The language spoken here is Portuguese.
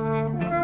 Música